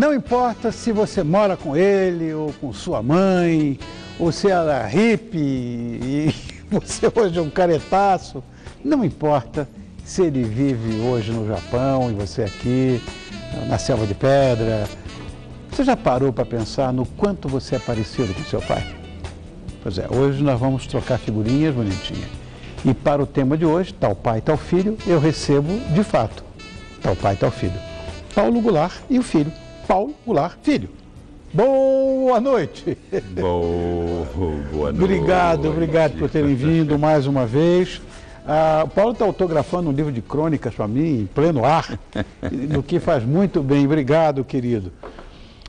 Não importa se você mora com ele ou com sua mãe, ou se ela é hippie e você hoje é um caretaço, não importa se ele vive hoje no Japão e você aqui, na selva de pedra. Você já parou para pensar no quanto você é parecido com seu pai? Pois é, hoje nós vamos trocar figurinhas bonitinhas. E para o tema de hoje, tal pai, tal filho, eu recebo, de fato, tal pai, tal filho. Paulo Goulart e o filho, Paulo Goulart Filho. Boa noite. Boa, boa noite. Obrigado, obrigado por terem vindo mais uma vez. Ah, o Paulo está autografando um livro de crônicas para mim, em pleno ar, no que faz muito bem. Obrigado, querido.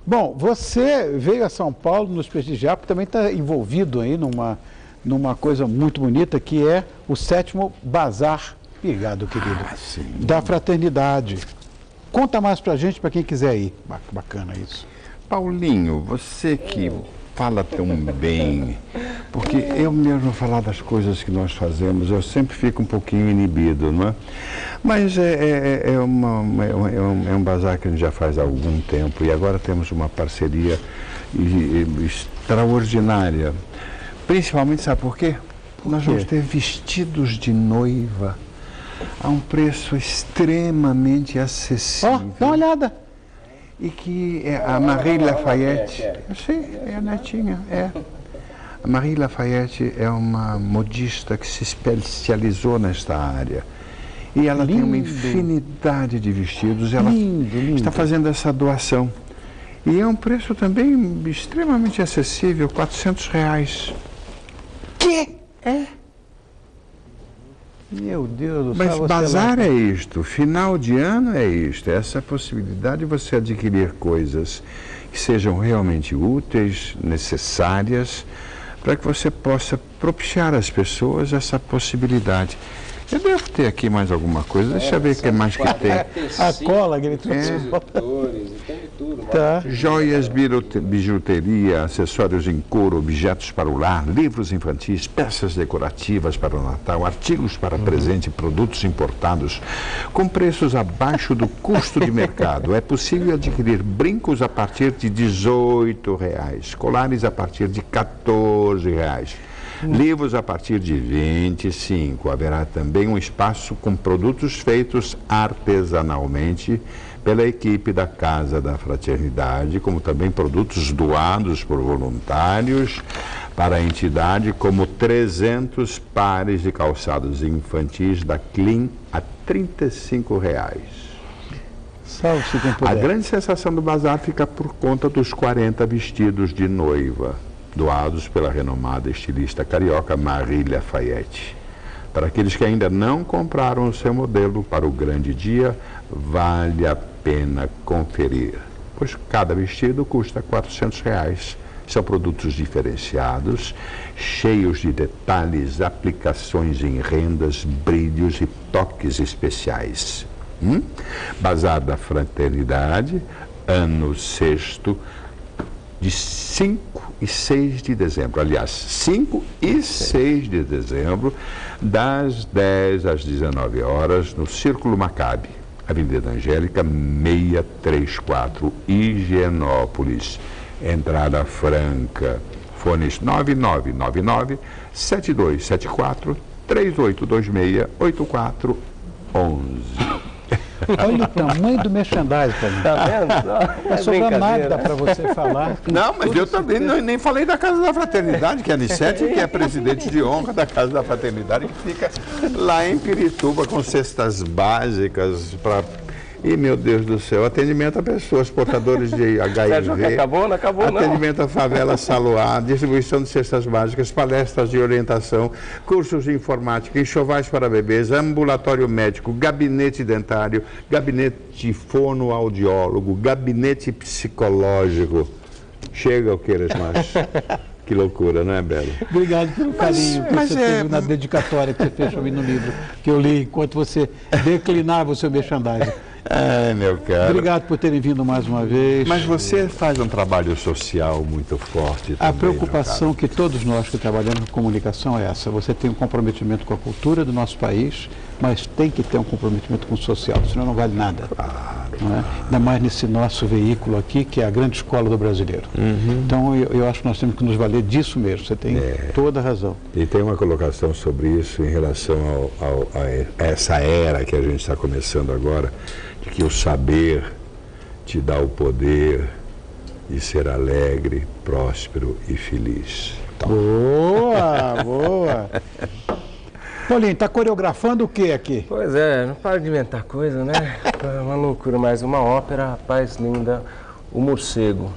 Bom, você veio a São Paulo nos prestigiar, porque também está envolvido aí numa, numa coisa muito bonita, que é o sétimo Bazar, obrigado, querido, Ah, sim. da Fraternidade. Conta mais para a gente, para quem quiser ir. Ba- Bacana isso. Paulinho, você que fala tão bem, porque eu mesmo falar das coisas que nós fazemos, eu sempre fico um pouquinho inibido, não é? Mas é, é- é uma- é um- é um, é um bazar que a gente já faz há algum tempo e agora temos uma parceria extraordinária. Principalmente, sabe por quê? Nós quê? vamos ter vestidos de noiva a um preço extremamente Ó, acessível. dá uma olhada. E que é a Marie Lafayette. Sim, é a netinha, é. A Marie Lafayette é uma modista que se especializou nesta área. E ela tem uma Lindo. infinidade de vestidos. Ela Lindo, lindo. está fazendo essa doação. E é um preço também extremamente acessível, 400 reais. Que? É. Meu Deus do céu. Mas bazar lá- é isto, final de ano é isto, é essa possibilidade de você adquirir coisas que sejam realmente úteis, necessárias, para que você possa propiciar às pessoas essa possibilidade. Eu devo ter aqui mais alguma coisa, deixa eu ver o que mais que tem. A cola que ele trouxe. De tudo. Tá. Joias, birute- bijuteria, acessórios em couro, objetos para o lar, livros infantis, peças decorativas para o Natal, artigos para presente, produtos importados com preços abaixo do custo de mercado. É possível adquirir brincos a partir de 18 reais, colares a partir de 14 reais. Livros a partir de 25. Haverá também um espaço com produtos feitos artesanalmente pela equipe da Casa da Fraternidade, como também produtos doados por voluntários para a entidade, como 300 pares de calçados infantis da Clean a 35 reais. Salve-se quem A puder. grande sensação do bazar fica por conta dos 40 vestidos de noiva, doados pela renomada estilista carioca Marie Lafayette. Para aqueles que ainda não compraram o seu modelo para o grande dia, vale a pena conferir, pois cada vestido custa 400 reais. São produtos diferenciados, cheios de detalhes, aplicações em rendas, brilhos e toques especiais. Hum? Bazar da Fraternidade, ano sexto, de 5 e 6 de dezembro. Aliás, 5 e 6 de dezembro, das 10 às 19 horas, no Círculo Maccabi, Avenida Angélica 634, Higienópolis. Entrada franca. Fones 9999 7274 3826 8411. Olha o tamanho do merchandising para mim. Tá vendo? Não sobra nada para você falar. Não, mas eu também não- nem falei da Casa da Fraternidade, que é a Anissete, que é presidente de honra da Casa da Fraternidade, que fica lá em Pirituba com cestas básicas para. E meu Deus do céu, atendimento a pessoas portadores de HIV. acabou? Não acabou, não. Atendimento à favela Saluá, distribuição de cestas básicas, palestras de orientação, cursos de informática, enxovais para bebês, ambulatório médico, gabinete dentário, gabinete fonoaudiólogo, gabinete psicológico. Chega o que eles mais. Que loucura, não é, Belo? Obrigado pelo carinho que você é- teve na dedicatória que você fez para mim no livro, que eu li enquanto você declinava o seu merchandising. Ai, meu caro. Obrigado por terem vindo mais uma vez. Mas você faz um trabalho social muito forte. A também, preocupação que todos nós que trabalhamos com comunicação é essa. Você tem um comprometimento com a cultura do nosso país, mas tem que ter um comprometimento com o social, senão não vale nada. Não é? Ainda mais nesse nosso veículo aqui, que é a grande escola do brasileiro. Então eu, eu acho que nós temos que nos valer disso mesmo, você tem É. toda a razão. E tem uma colocação sobre isso em relação ao- ao- a essa era que a gente está começando agora, de que o saber te dá o poder de ser alegre, próspero e feliz. Boa, boa. Paulinho, está coreografando o que aqui? Pois é, não para de inventar coisa, né? É uma loucura, mas uma ópera, rapaz, linda. O Morcego.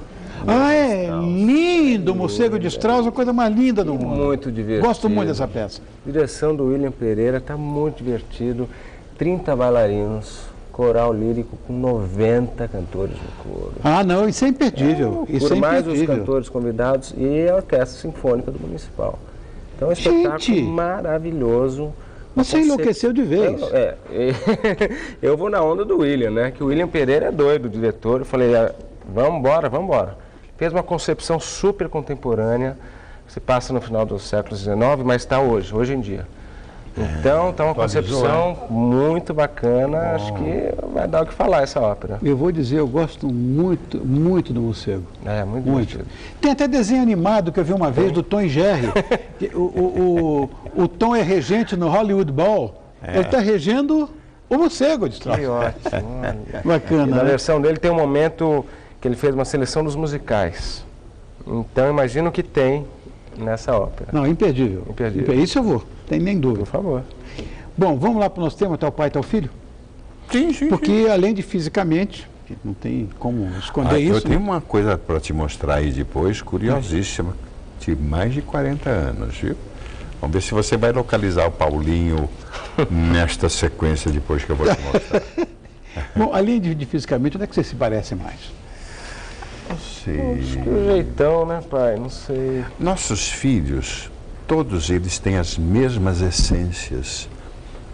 Ah, é lindo, o Morcego de Strauss, a coisa mais linda do mundo. Muito divertido. Gosto muito dessa peça. Direção do William Pereira, tá muito divertido. 30 bailarinos, coral lírico com 90 cantores no coro. Ah, não, isso é imperdível. Isso Por é mais os imperdível. cantores convidados e a Orquestra Sinfônica do Municipal. Então é um Gente! espetáculo maravilhoso. Você Uma enlouqueceu de vez. Eu, é, eu vou na onda do William, né? Que o William Pereira é doido, o diretor. Eu falei, ah, vamos embora, vamos embora. Fez uma concepção super contemporânea. Se passa no final do século XIX, mas está hoje, hoje em dia. Então, está uma concepção muito bacana. Acho que vai dar o que falar essa ópera. Eu vou dizer, eu gosto muito, muito do Morcego. É, muito, Muito. Tem até desenho animado que eu vi uma vez do Tom e Jerry. que o, o, o, o Tom é regente no Hollywood Bowl. Ele está regendo o Morcego de. Que ótimo. Bacana, E na né? versão dele tem um momento que ele fez uma seleção dos musicais. Então imagina o que tem nessa ópera. Não, imperdível. Imperdível. Isso eu vou, tem nem dúvida. Por favor. Bom, vamos lá para o nosso tema, tal pai, tal filho? Sim, sim. Porque além de fisicamente, não tem como esconder Ah, eu isso. tenho né? uma coisa para te mostrar aí depois, curiosíssima, de mais de 40 anos, viu? Vamos ver se você vai localizar o Paulinho nesta sequência depois que eu vou te mostrar. Bom, além de, de fisicamente, onde é que você se parece mais? Não sei. Que o jeitão, né, pai? Não sei. Nossos filhos, todos eles têm as mesmas essências,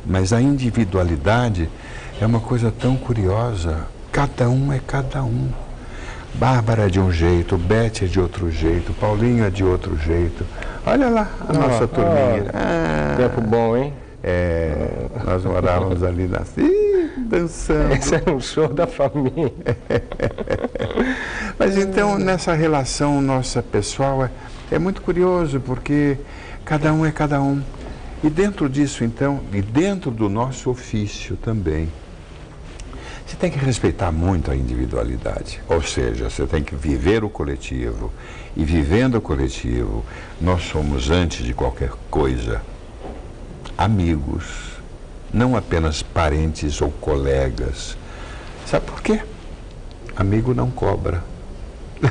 mas a individualidade é uma coisa tão curiosa. Cada um é cada um. Bárbara é de um jeito, Beth é de outro jeito, Paulinho é de outro jeito. Olha lá a nossa turminha. Ah, Tempo bom, hein? é, nós morávamos ali na... Ih, dançando. Esse é um show da família. Mas então, nessa relação nossa pessoal, é, é muito curioso, porque cada um é cada um. E dentro disso, então, e dentro do nosso ofício também, você tem que respeitar muito a individualidade. Ou seja, você tem que viver o coletivo. E vivendo o coletivo, nós somos, antes de qualquer coisa, amigos, não apenas parentes ou colegas. Sabe por quê? Amigo não cobra.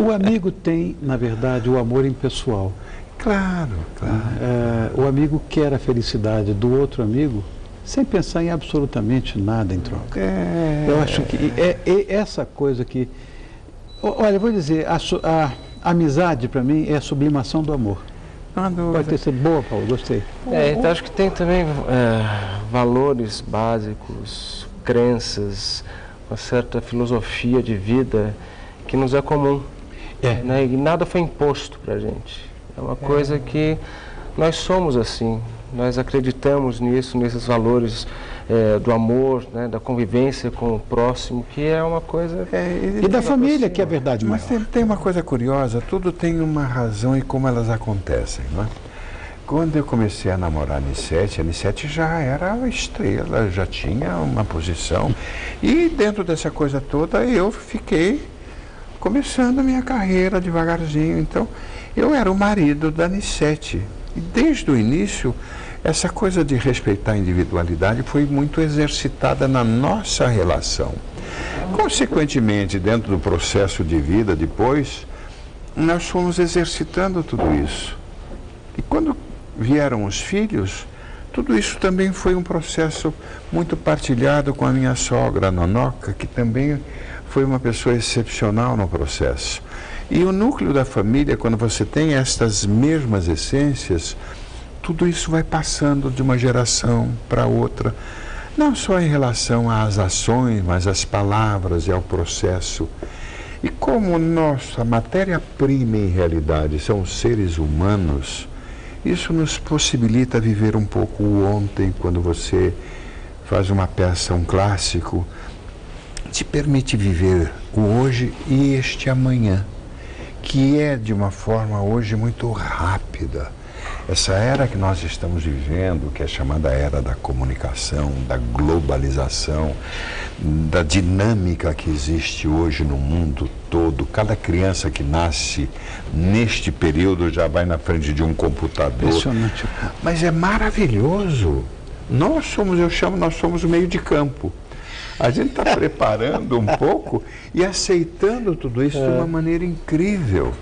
O amigo tem, na verdade, o amor impessoal. Claro, claro. É, o amigo quer a felicidade do outro amigo sem pensar em absolutamente nada em troca. É, Eu acho que é, é essa coisa que. Olha, eu vou dizer, a, a amizade para mim é a sublimação do amor. Não há dúvida. Pode ter sido boa, Paulo, gostei. É, então acho que tem também é, valores básicos, crenças, uma certa filosofia de vida que nos é comum. É. né? E nada foi imposto para a gente. É uma coisa que nós somos assim. Nós acreditamos nisso, nesses valores é, do amor, né, da convivência com o próximo, que é uma coisa. É, E da família, que é a verdade Mas maior. tem, tem uma coisa curiosa, tudo tem uma razão e como elas acontecem, não é? Quando eu comecei a namorar a Nissete, a Nissete já era estrela, já tinha uma posição. E dentro dessa coisa toda eu fiquei começando a minha carreira devagarzinho. Então, eu era o marido da Nissete. E desde o início, essa coisa de respeitar a individualidade foi muito exercitada na nossa relação. Consequentemente, dentro do processo de vida depois, nós fomos exercitando tudo isso. E quando vieram os filhos, tudo isso também foi um processo muito partilhado com a minha sogra, a Nonoca, que também foi uma pessoa excepcional no processo. E o núcleo da família, quando você tem estas mesmas essências, tudo isso vai passando de uma geração para outra, não só em relação às ações, mas às palavras e ao processo. E como nossa matéria-prima em realidade são os seres humanos, Isso nos possibilita viver um pouco o ontem, quando você faz uma peça, um clássico, te permite viver o hoje e este amanhã, que é de uma forma hoje muito rápida. Essa era que nós estamos vivendo, que é chamada era da comunicação, da globalização, da dinâmica que existe hoje no mundo todo. Cada criança que nasce neste período já vai na frente de um computador. Impressionante. Mas é maravilhoso. Nós somos, eu chamo, nós somos o meio de campo. A gente está preparando um pouco e aceitando tudo isso de uma maneira incrível.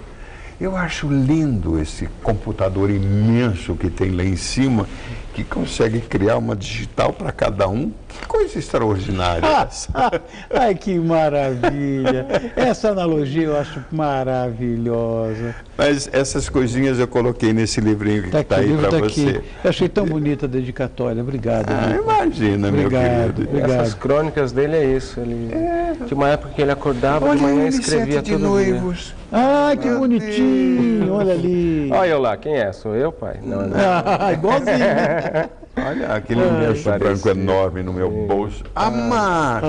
Eu acho lindo esse computador imenso que tem lá em cima, que consegue criar uma digital para cada um. Que coisa extraordinária essa. ah, ai, que maravilha. Essa analogia eu acho maravilhosa. Mas essas coisinhas eu coloquei nesse livrinho que Tá está aqui, o aí para tá você. aqui. Eu achei tão bonita a dedicatória. Obrigado. Ah, imagina, meu Obrigado. querido. Obrigado. Essas crônicas dele é isso. Ele, Tinha uma época que ele acordava de Olha manhã e escrevia de todo dia. noivos. Ai, que bonitinho. Olha ali. Olha eu lá, quem é? Sou eu, pai? Não, não. Ah, igualzinho. Olha aquele lenço branco enorme no meu bolso. Amar.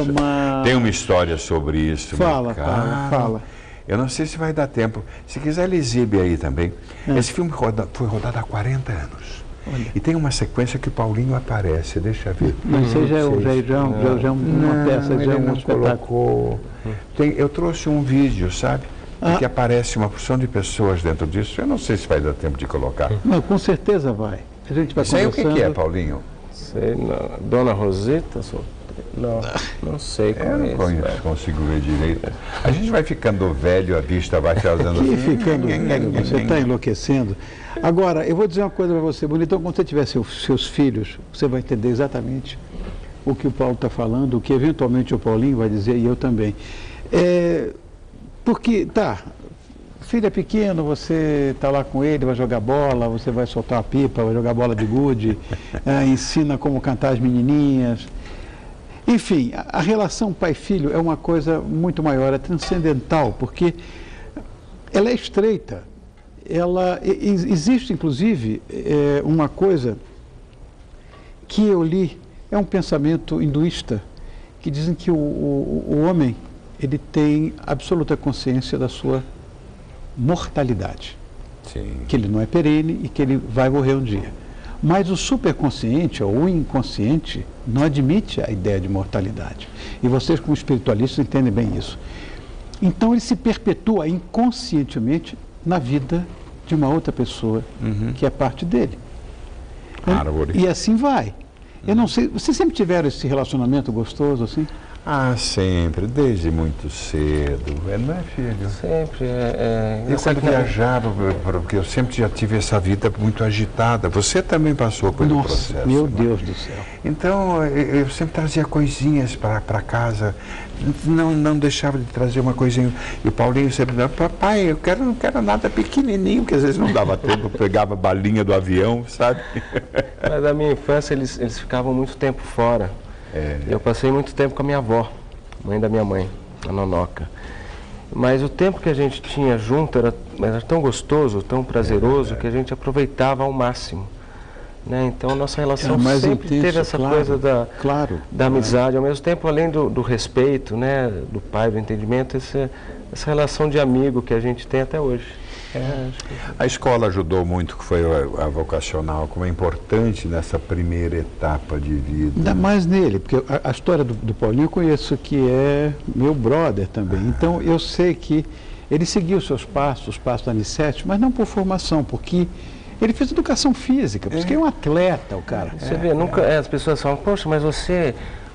Tem uma história sobre isso. meu Fala, fala, fala. Eu não sei se vai dar tempo. Se quiser, ele exibe aí também. É. Esse filme roda- foi rodado há 40 anos. E tem uma sequência que o Paulinho aparece, deixa eu ver. Mas você já, é já, é- já, é um- já, é um- uma Não, peça, já é um colocou. Tem- eu trouxe um vídeo, sabe? Ah. Que aparece uma porção de pessoas dentro disso. Eu não sei se vai dar tempo de colocar. Não, com certeza vai. A gente vai Isso aí o que, que é, Paulinho? Sei, não. Dona Rosita? Sou... Não, não sei Eu como é não isso. conheço, velho. consigo ver direito. A gente vai ficando velho, a vista vai fazendo assim. ficando velho, você está enlouquecendo. Agora, eu vou dizer uma coisa para você, Bonitão, quando você tiver seus, seus filhos, você vai entender exatamente o que o Paulo está falando, o que eventualmente o Paulinho vai dizer e eu também. É, porque, tá, filho é pequeno, você está lá com ele, vai jogar bola, você vai soltar uma pipa, vai jogar bola de gude, eh, ensina como cantar as menininhas. Enfim, a, a relação pai-filho é uma coisa muito maior, é transcendental, porque ela é estreita. Ela existe inclusive eh, uma coisa que eu li é um pensamento hinduísta que dizem que o, o, o homem ele tem absoluta consciência da sua mortalidade, Sim. que ele não é perene e que ele vai morrer um dia. Mas o superconsciente ou o inconsciente não admite a ideia de mortalidade. E vocês, como espiritualistas, entendem bem isso. Então ele se perpetua inconscientemente na vida de uma outra pessoa que é parte dele. Árvore. E assim vai. Eu não sei, vocês sempre tiveram esse relacionamento gostoso assim? Ah, sempre, desde muito cedo. É, não é, filho? Sempre. É, é, Eu quando na- viajava, porque eu sempre já tive essa vida muito agitada. Você também passou pelo Nossa, processo. meu né? Deus do céu. Então, eu sempre trazia coisinhas para casa, não, não deixava de trazer uma coisinha. E o Paulinho sempre dizia, papai, eu quero, não quero nada pequenininho, que às vezes não dava tempo, eu pegava a balinha do avião, sabe? Mas da minha infância eles, eles ficavam muito tempo fora. É. Eu passei muito tempo com a minha avó, mãe da minha mãe, a Nonoca. Mas o tempo que a gente tinha junto era, era tão gostoso, tão prazeroso, que a gente aproveitava ao máximo. Né? Então nossa relação mais sempre intenso, teve essa claro, coisa da, claro. da amizade, ao mesmo tempo, além do, do respeito, né, do pai, do entendimento, essa, essa relação de amigo que a gente tem até hoje. É, A escola ajudou muito, que foi a, a vocacional, como é importante nessa primeira etapa de vida. Ainda mais nele, porque a, a história do, do Paulinho eu conheço que é meu brother também. Então eu sei que ele seguiu os seus passos, os passos da Anicete, mas não por formação, porque ele fez educação física, porque é um atleta o cara. Você vê, nunca, é, as pessoas falam, poxa, mas você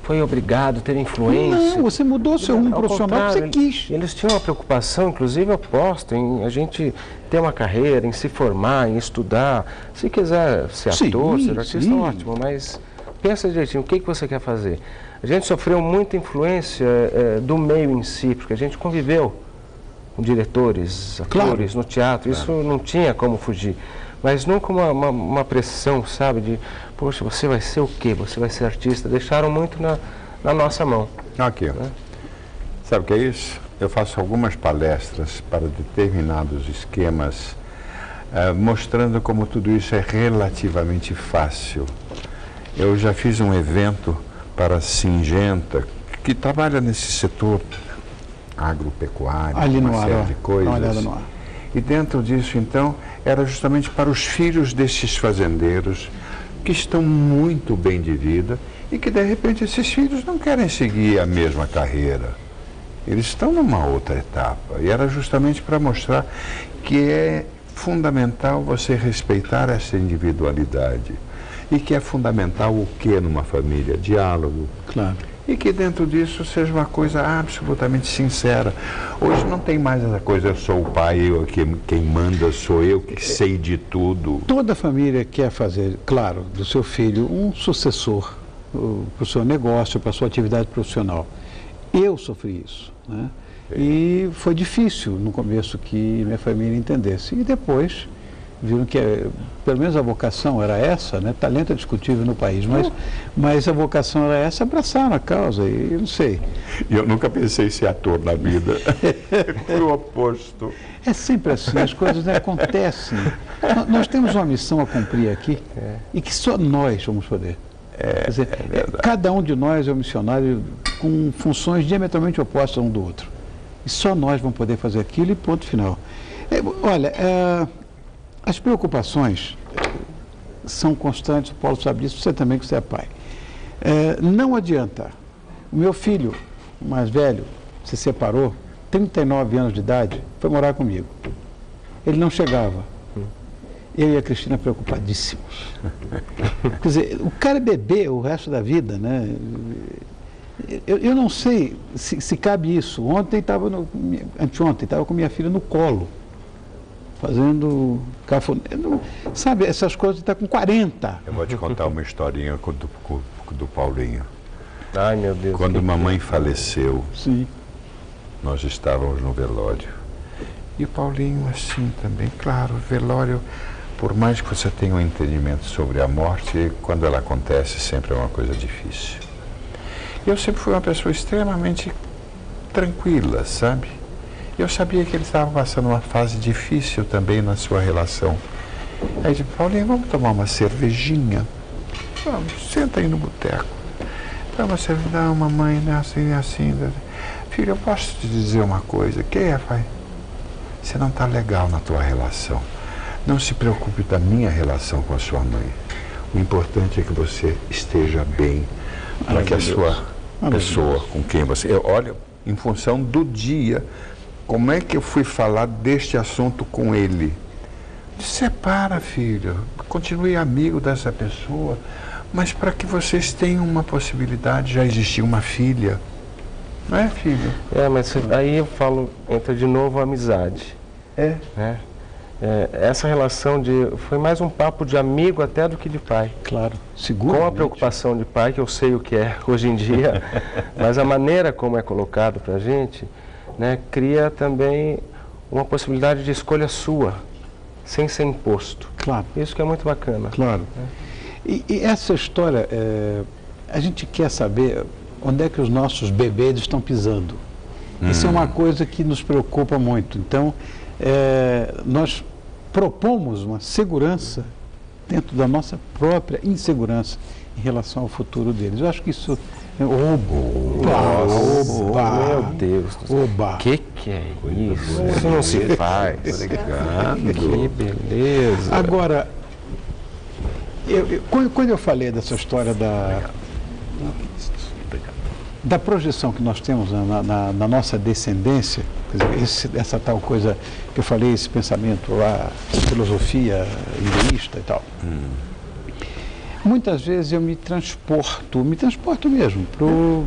foi obrigado a ter influência. Não, você mudou seu rumo profissional que você quis. Eles tinham uma preocupação, inclusive eu posto, em a gente ter uma carreira, em se formar, em estudar. Se quiser ser Sim, ator, ser artista, sim. ótimo, mas pensa direitinho, o que, que você quer fazer? A gente sofreu muita influência eh, do meio em si, porque a gente conviveu com diretores, Claro. atores no teatro, isso não tinha como fugir. Mas nunca uma, uma, uma pressão, sabe, de, poxa, você vai ser o quê? Você vai ser artista? Deixaram muito na, na nossa mão. Aqui, ó. Sabe o que é isso? Eu faço algumas palestras para determinados esquemas uh, mostrando como tudo isso é relativamente fácil. Eu já fiz um evento para a Singenta, que trabalha nesse setor agropecuário, Ali uma no série ar, de coisas. E dentro disso, então, era justamente para os filhos desses fazendeiros que estão muito bem de vida e que, de repente, esses filhos não querem seguir a mesma carreira. Eles estão numa outra etapa. E era justamente para mostrar que é fundamental você respeitar essa individualidade. E que é fundamental o que numa família? Diálogo, Claro. E que dentro disso seja uma coisa absolutamente sincera. Hoje não tem mais essa coisa, eu sou o pai, eu, quem, quem manda sou eu, que sei de tudo. Toda família quer fazer, claro, do seu filho um sucessor para o seu negócio, para a sua atividade profissional. Eu sofri isso. Né? E foi difícil no começo que minha família entendesse. E depois viram que eh, pelo menos a vocação era essa, né? talento é discutível no país, mas, mas a vocação era essa, abraçaram a causa, e eu não sei. E eu nunca pensei em ser ator na vida. Foi o oposto. É sempre assim, as coisas né, acontecem. Nó- Nós temos uma missão a cumprir aqui e que só nós vamos poder. Quer dizer, é, cada um de nós é um missionário com funções diametralmente opostas um do outro. E só nós vamos poder fazer aquilo e ponto final. É, olha, é, as preocupações são constantes, o Paulo sabe disso, você também que você é pai. É, não adianta. O meu filho, mais velho, se separou, 39 anos de idade, foi morar comigo. Ele não chegava. Eu e a Cristina preocupadíssimos. Quer dizer, o cara é bebê o resto da vida, né? Eu, eu não sei se, se cabe isso. Ontem estava, anteontem, estava com minha filha no colo, fazendo cafuné. Sabe, essas coisas, está com 40. Eu vou te contar uma historinha do, do Paulinho. Ai, meu Deus. Quando que- mamãe faleceu, Sim. nós estávamos no velório. E o Paulinho, assim também, claro, o velório, por mais que você tenha um entendimento sobre a morte, quando ela acontece, sempre é uma coisa difícil. Eu sempre fui uma pessoa extremamente tranquila, sabe? Eu sabia que ele estava passando uma fase difícil também na sua relação. Aí eu disse, Paulinho, vamos tomar uma cervejinha? Vamos, senta aí no boteco. Toma uma cerveja, não, mamãe, não é assim, não é assim. Filho, eu posso te dizer uma coisa? Que é, pai? Você não está legal na tua relação. Não se preocupe da minha relação com a sua mãe. O importante é que você esteja bem, para que a sua pessoa com quem você. Olha, em função do dia, como é que eu fui falar deste assunto com ele? Separa, filho. Continue amigo dessa pessoa. Mas para que vocês tenham uma possibilidade, já existia uma filha. Não é, filho? É, mas aí eu falo, entra de novo a amizade. É. Né? É, essa relação de. Foi mais um papo de amigo até do que de pai. Claro, seguro. Com a preocupação de pai, que eu sei o que é hoje em dia, mas a maneira como é colocado para a gente, né, cria também uma possibilidade de escolha sua, sem ser imposto. Claro. Isso que é muito bacana. Claro. E, e essa história, é, a gente quer saber onde é que os nossos bebês estão pisando. Isso é uma coisa que nos preocupa muito. Então, é, nós propomos uma segurança dentro da nossa própria insegurança em relação ao futuro deles. Eu acho que isso é oba, oba, Meu Deus do céu. oba. Que que é isso? Isso não se faz. Que beleza. Agora, eu- eu- quando, quando eu falei dessa história da, da projeção que nós temos na, na- na nossa descendência, dizer, esse- essa tal coisa que eu falei, esse pensamento lá, filosofia hinduísta e tal, muitas vezes eu me transporto, me transporto mesmo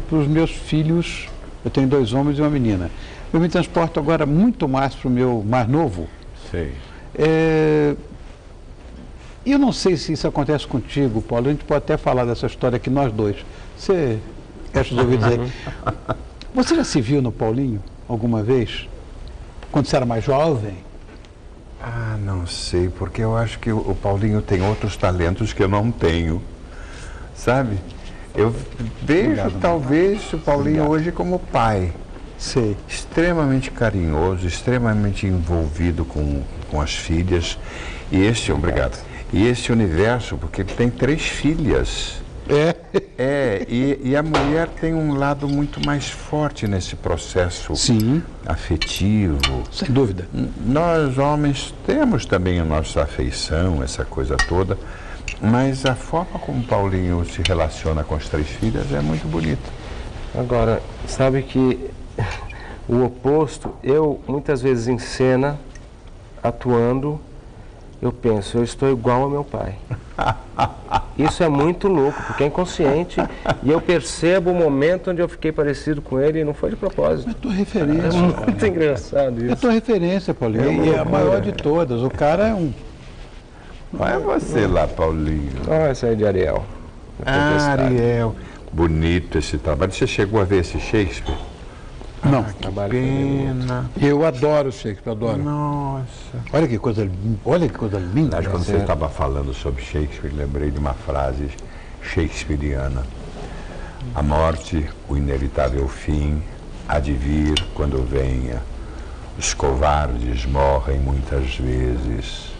para os meus filhos, eu tenho dois homens e uma menina, eu me transporto agora muito mais para o meu mais novo, Sei. é, eu não sei se isso acontece contigo, Paulo. A gente pode até falar dessa história aqui, nós dois. Você quer ouvir dizer? Você já se viu no Paulinho alguma vez? Quando você era mais jovem? Ah, não sei, porque eu acho que o, Paulinho tem outros talentos que eu não tenho. Sabe? Eu vejo Obrigado, talvez o Paulinho hoje como pai. Sei. extremamente carinhoso, extremamente envolvido com, com as filhas. E este, obrigado. E esse universo, porque ele tem três filhas. É. É, e, e a mulher tem um lado muito mais forte nesse processo Sim, afetivo. sem dúvida. Nós, homens, temos também a nossa afeição, essa coisa toda, mas a forma como Paulinho se relaciona com as três filhas é muito bonita. Agora, sabe que o oposto, eu muitas vezes em cena, atuando, eu penso, eu estou igual ao meu pai. Isso é muito louco, porque é inconsciente e eu percebo o momento onde eu fiquei parecido com ele e não foi de propósito. É tua É referência. muito engraçado É isso. tua referência, Paulinho. E é a maior de todas. O cara é um. Vai você lá, Paulinho. Olha essa aí de Ariel. Ah. Ariel. Bonito esse trabalho. Você chegou a ver esse Shakespeare? Não. Com ele. Pena. Eu adoro Shakespeare, adoro. Nossa. Olha que coisa, olha que coisa linda. Aliás, quando Sim. você estava falando sobre Shakespeare, lembrei de uma frase shakespeariana. A morte, o inevitável fim, há de vir quando venha. Os covardes morrem muitas vezes.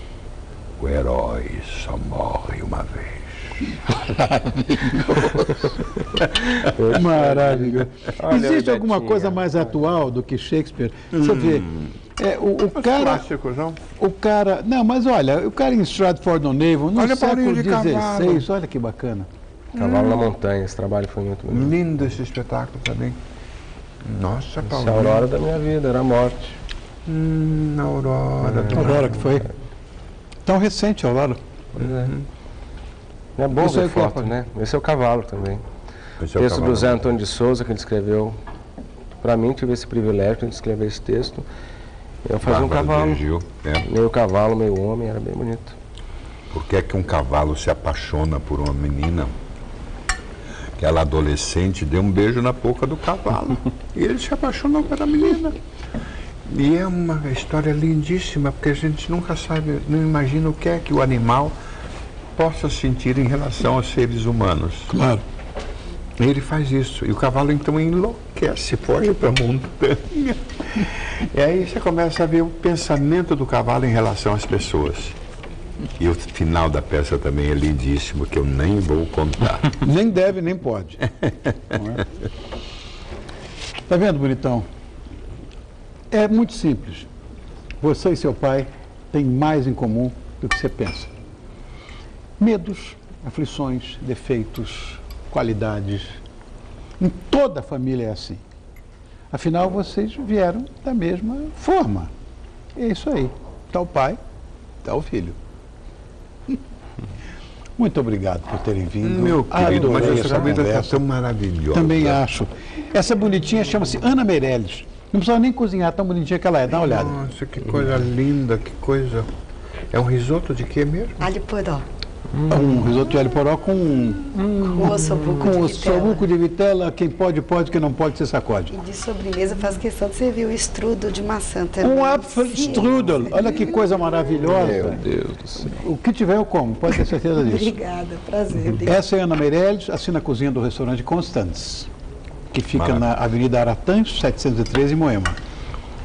O herói só morre uma vez. Maravilhoso. Olha, Existe alguma coisa mais atual do que Shakespeare? Você vê. É, o, o cara, Clássicos, não? o cara, não, mas olha, o cara em Stratford-on-Avon, no Olha, século. XVI, olha que bacana. Cavalo na montanha, esse trabalho foi muito bonito. Lindo esse espetáculo também. Nossa, Essa é a aurora da minha vida, era a morte. Hum, Aurora. do Aurora que foi. Tão recente, Aurora. Pois é. É bom Isso aí ver qual foto, né? Esse é o cavalo também. Esse é o texto do cavalo. Zé Antônio de Souza, que ele escreveu. Para mim, tive esse privilégio de escrever esse texto. Eu fazia um cavalo, né? meio cavalo, meio homem, era bem bonito. Por que é que um cavalo se apaixona por uma menina? Aquela adolescente deu um beijo na boca do cavalo. e ele se apaixonou pela menina. E é uma história lindíssima, porque a gente nunca sabe, não imagina o que é que o animal possa sentir em relação aos seres humanos. Claro. Ele faz isso. E o cavalo então enlouquece, foge para a montanha. E aí você começa a ver o pensamento do cavalo em relação às pessoas. E o final da peça também é lindíssimo, que eu nem vou contar. Nem deve, nem pode. É? Tá vendo, bonitão? É muito simples. Você e seu pai têm mais em comum do que você pensa. Medos, aflições, defeitos, qualidades. Em toda a família é assim. Afinal, vocês vieram da mesma forma. É isso aí. Está o pai, está o filho. Muito obrigado por terem vindo. Meu querido, mas essa comida está conversa. tão maravilhosa. Também acho. Essa bonitinha chama-se Ana Meirelles. Não precisa nem cozinhar, tão bonitinha que ela é. Dá uma olhada. Nossa, que coisa linda, que coisa. É um risoto de quê mesmo? Alho poró. Um risoto de alho poró com, Com ossobuco com de o vitela. sobuco de vitela. Quem pode, pode. Quem não pode, se sacode. E de sobremesa faz questão de servir o estrudo de maçã também. Um Apfelstrudel. Olha que coisa maravilhosa. Deus do céu. O que tiver eu como, pode ter certeza disso. Obrigada, prazer. Essa é Ana Meirelles, assina a cozinha do restaurante Constance, que fica na Avenida Aratãs, 713, em Moema.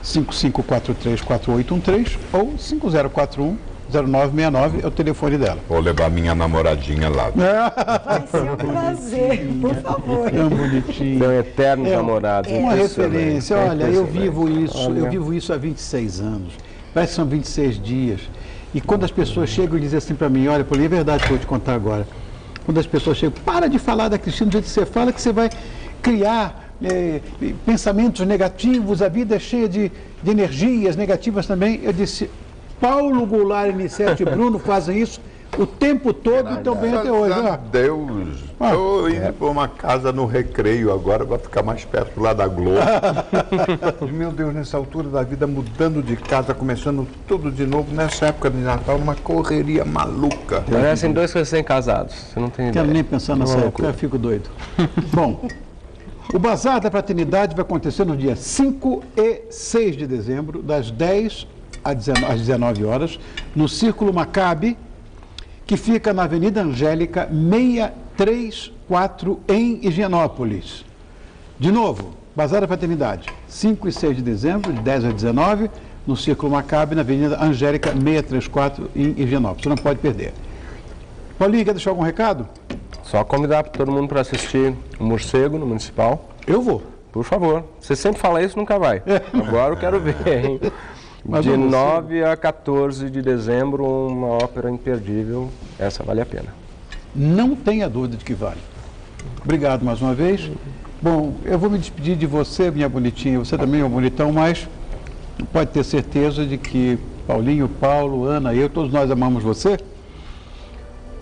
55434813 ou 5041-0969 é o telefone dela. Vou levar minha namoradinha lá. Vai ser um prazer, por favor. Tão bonitinho. Meu eterno É, namorado. Uma impressionante, referência, é olha, eu vivo isso, eu Olha. vivo isso há 26 anos. Parece que são 26 dias. E quando as pessoas chegam e dizem assim para mim, olha, Paulinho, é verdade que eu vou te contar agora. Quando as pessoas chegam, para de falar da Cristina do jeito que você fala, que você vai criar eh, pensamentos negativos, a vida é cheia de, de energias negativas também. Eu disse, Paulo Goulart, Nicete e Bruno fazem isso o tempo todo e bem até hoje. A ó. Deus. Ah. Estou indo para uma casa no recreio agora, vai ficar mais perto lá da Globo. Meu Deus, nessa altura da vida, mudando de casa, começando tudo de novo, nessa época de Natal, uma correria maluca. Parecem dois recém-casados, você não tem Quero ideia. nem pensar nessa Uma época, loucura. eu fico doido. Bom, o Bazar da Fraternidade vai acontecer no dia 5 e 6 de dezembro, das 10 às 19 às 19 horas, no Círculo Maccabi, que fica na Avenida Angélica 634, em Higienópolis. De novo, Bazar da Fraternidade, 5 e 6 de dezembro, de 10 a 19, no Círculo Macabe, na Avenida Angélica 634, em Higienópolis. Você não pode perder. Paulinho, quer deixar algum recado? Só convidar todo mundo para assistir o Morcego no Municipal. Eu vou. Por favor. Você sempre fala isso, nunca vai. Agora eu quero ver, hein? Mas de vamos, 9 a 14 de dezembro, uma ópera imperdível. Essa vale a pena. Não tenha dúvida de que vale. Obrigado mais uma vez. Bom, eu vou me despedir de você, minha bonitinha. Você também é um bonitão, mas pode ter certeza de que Paulinho, Paulo, Ana, eu, todos nós amamos você.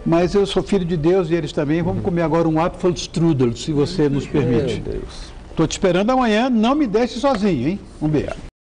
Mas eu sou filho de Deus e eles também. Vamos comer agora um Apfelstrudel, se você nos permite. Meu Deus. Estou te esperando amanhã. Não me deixe sozinho, hein? Um beijo.